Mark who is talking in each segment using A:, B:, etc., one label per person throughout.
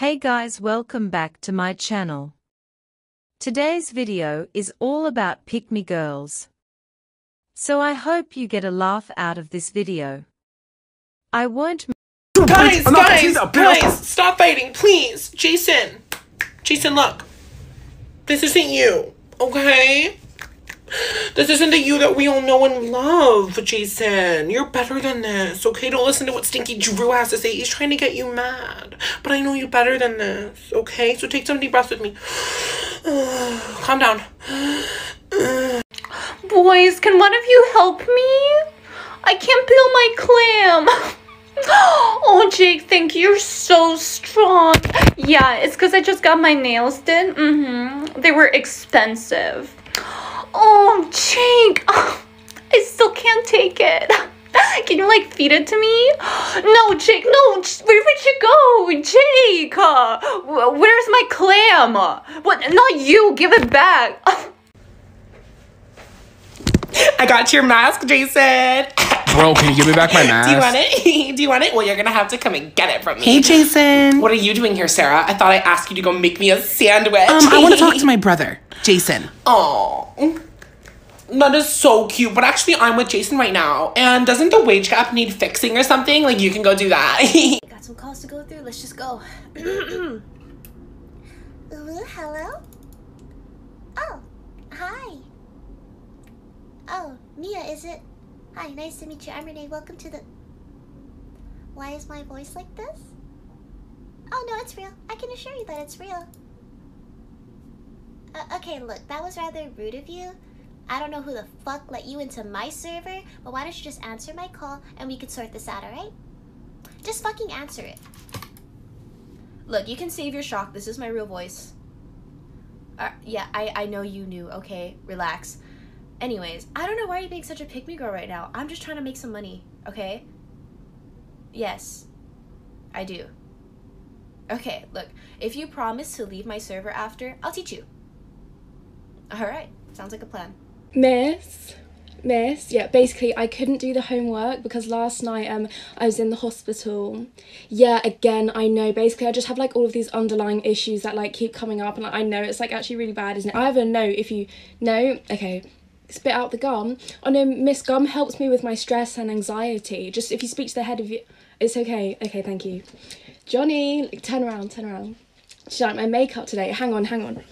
A: Hey guys welcome back to my channel. Today's video is all about pick me girls. So I hope you get a laugh out of this video. I won't
B: Guys, guys,
C: she's a bitch.
B: guys, stop fighting, please. Jason. Jason, look. This isn't you, okay? This isn't the you that we all know and love, Jason. You're better than this, okay? Don't listen to what Stinky Drew has to say. He's trying to get you mad. But I know you better than this, okay? So take some deep breaths with me. Calm down.
D: Boys, can one of you help me? I can't peel my clam. Oh, Jake, thank you. You're so strong. Yeah, it's because I just got my nails done. Mm-hmm. They were expensive. Oh, Jake. I still can't take it. Can you, like, feed it to me? No, Jake, no. Where would you go? Jake. uh, Where's my clam? What? Not you. Give it back.
B: I got your mask, Jason.
C: Bro, can you give me back my mask?
B: Do you want it? Do you want it? Well, you're gonna have to come and get it from me.
E: Hey, Jason.
B: What are you doing here, Sarah? I thought I asked you to go make me a sandwich.
E: Um, I want to talk to my brother, Jason.
B: Oh, that is so cute. But actually, I'm with Jason right now. And doesn't the wage gap need fixing or something? Like, you can go do that.
F: Got some calls to go through. Let's just go. Ooh, hello? Oh, hi. Oh, Mia, is it? Hi, nice to meet you. I'm Renee. Welcome to the. Why is my voice like this? Oh, no, it's real. I can assure you that it's real. Uh, okay, look, that was rather rude of you. I don't know who the fuck let you into my server, but why don't you just answer my call and we could sort this out, alright? Just fucking answer it. Look, you can save your shock. This is my real voice. Uh, yeah, I, I know you knew. Okay, relax. Anyways, I don't know why you're being such a pick me girl right now. I'm just trying to make some money, okay? Yes, I do. Okay, look, if you promise to leave my server after, I'll teach you. Alright, sounds like a plan.
G: Miss, Miss, yeah, basically I couldn't do the homework because last night um I was in the hospital. Yeah, again, I know. Basically, I just have like all of these underlying issues that like keep coming up and like, I know it's like actually really bad, isn't it? I have a note if you know. Okay. Spit out the gum. Oh no, Miss Gum helps me with my stress and anxiety. Just if you speak to the head of you, it's okay. Okay, thank you. Johnny, like, turn around, turn around. She's like my makeup today. Hang on, hang on.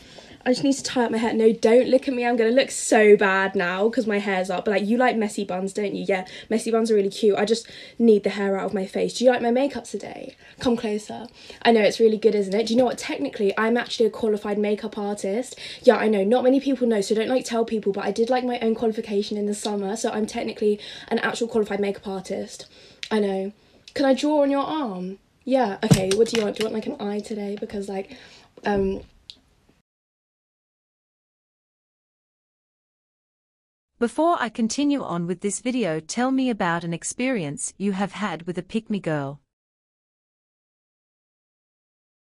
G: I just need to tie up my hair. No, don't look at me. I'm gonna look so bad now because my hair's up. But like, you like messy buns, don't you? Yeah, messy buns are really cute. I just need the hair out of my face. Do you like my makeup today? Come closer. I know it's really good, isn't it? Do you know what? Technically, I'm actually a qualified makeup artist. Yeah, I know. Not many people know, so don't like tell people. But I did like my own qualification in the summer, so I'm technically an actual qualified makeup artist. I know. Can I draw on your arm? Yeah. Okay. What do you want? Do you want like an eye today? Because like, um.
A: Before I continue on with this video tell me about an experience you have had with a pick me girl.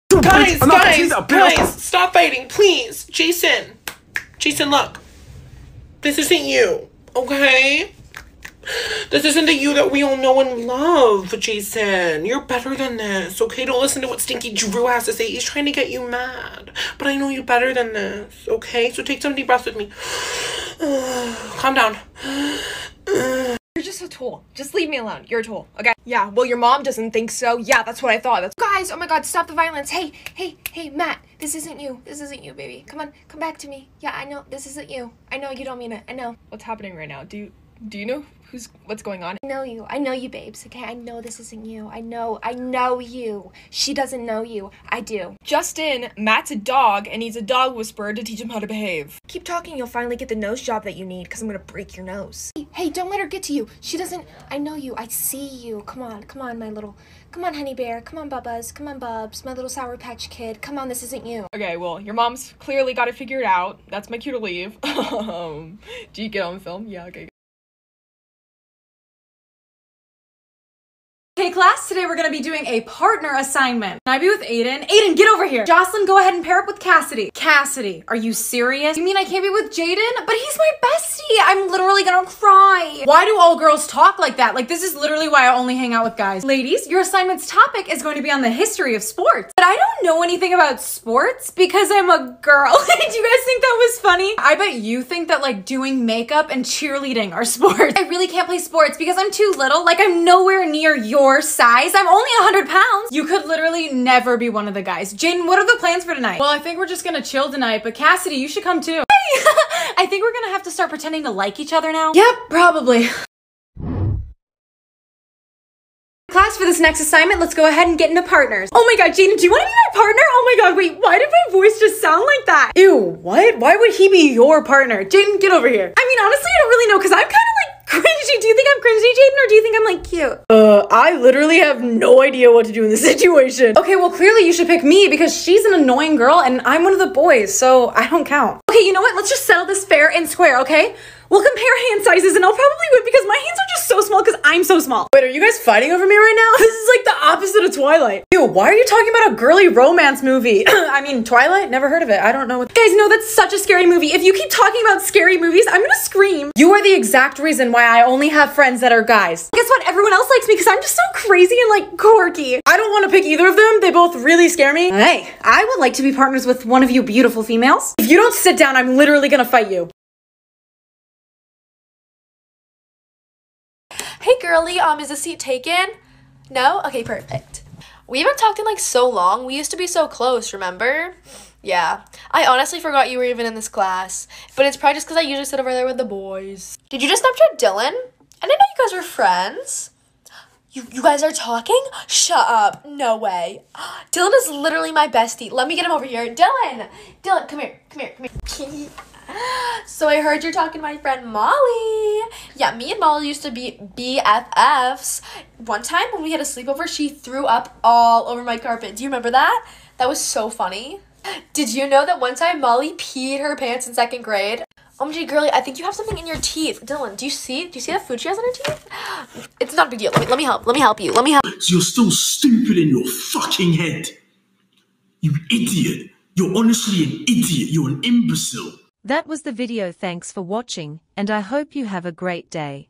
B: guys, guys,
C: she's a bitch.
B: guys, stop fighting, please. Jason. Jason, look. This isn't you, okay? This isn't the you that we all know and love, Jason. You're better than this, okay? Don't listen to what Stinky Drew has to say. He's trying to get you mad. But I know you better than this, okay? So take some deep breaths with me. Calm down.
H: You're just a tool. Just leave me alone. You're a tool. Okay. Yeah. Well, your mom doesn't think so. Yeah, that's what I thought. That's guys. Oh my God! Stop the violence. Hey, hey, hey, Matt. This isn't you. This isn't you, baby. Come on, come back to me. Yeah, I know this isn't you. I know you don't mean it. I know. What's happening right now? Do you do you know who's what's going on?
F: I know you. I know you, babes. Okay, I know this isn't you. I know. I know you. She doesn't know you. I do.
H: Justin, Matt's a dog, and he's a dog whisperer to teach him how to behave. Keep talking, you'll finally get the nose job that you need, because I'm gonna break your nose.
F: Hey, hey, don't let her get to you. She doesn't. I know you. I see you. Come on, come on, my little. Come on, honey bear. Come on, Bubba's. Come on, Bubs. My little sour patch kid. Come on, this isn't you.
H: Okay, well, your mom's clearly got it figured out. That's my cue to leave. um, do you get on film? Yeah, okay.
I: Okay, class, today we're gonna be doing a partner assignment. Can I be with Aiden? Aiden, get over here. Jocelyn, go ahead and pair up with Cassidy. Cassidy, are you serious? You mean I can't be with Jaden? But he's my bestie. I'm literally gonna cry. Why do all girls talk like that? Like, this is literally why I only hang out with guys. Ladies, your assignment's topic is going to be on the history of sports. But I don't know anything about sports because I'm a girl. do you guys think that was funny? I bet you think that like doing makeup and cheerleading are sports. I really can't play sports because I'm too little. Like, I'm nowhere near your size. I'm only 100 pounds. You could literally never be one of the guys. Jaden, what are the plans for tonight? Well, I think we're just gonna chill tonight, but Cassidy, you should come too. I think we're gonna have to start pretending to like each other now. Yep, probably. Class, for this next assignment, let's go ahead and get into partners. Oh my god, Jaden, do you want to be my partner? Oh my god, wait, why did my voice just sound like that? Ew, what? Why would he be your partner? Jaden, get over here. I mean, honestly, I don't really know, because I'm kind of cringy. Do you think I'm cringy, Jaden, or do you think I'm like cute? Uh, I literally have no idea what to do in this situation. Okay, well, clearly you should pick me because she's an annoying girl and I'm one of the boys, so I don't count. Okay, you know what? Let's just settle this fair and square, okay? We'll compare hand sizes and I'll probably win because my hands are just so small because I'm so small. Wait, are you guys fighting over me right now? This is like the opposite of Twilight. Ew, why are you talking about a girly romance movie? I mean, Twilight? Never heard of it. I don't know what- Guys, no, that's such a scary movie. If you keep talking about scary movies, I'm gonna scream. You are the exact reason why I only have friends that are guys. Guess what? Everyone else likes me because I'm just so crazy and like quirky. I don't want to pick either of them. They both really scare me. Hey, I would like to be partners with one of you beautiful females. If you don't sit down, I'm literally gonna fight you.
H: Girly, um, is the seat taken? No? Okay, perfect. We haven't talked in like so long. We used to be so close, remember? Yeah. I honestly forgot you were even in this class. But it's probably just because I usually sit over there with the boys. Did you just Snapchat Dylan? I didn't know you guys were friends. You, you guys are talking? Shut up. No way. Dylan is literally my bestie. Let me get him over here. Dylan! Dylan, come here. Come here. Come here. so I heard you're talking to my friend Molly. Yeah, me and Molly used to be BFFs. One time when we had a sleepover, she threw up all over my carpet. Do you remember that? That was so funny. Did you know that one time Molly peed her pants in second grade? Oh, OMG, girly, I think you have something in your teeth. Dylan, do you see? Do you see that food she has in her teeth? It's not a big deal. Let me, let me help. Let me help you. Let me help.
J: So you're still stupid in your fucking head. You idiot. You're honestly an idiot. You're an imbecile.
A: That was the video thanks for watching, and I hope you have a great day.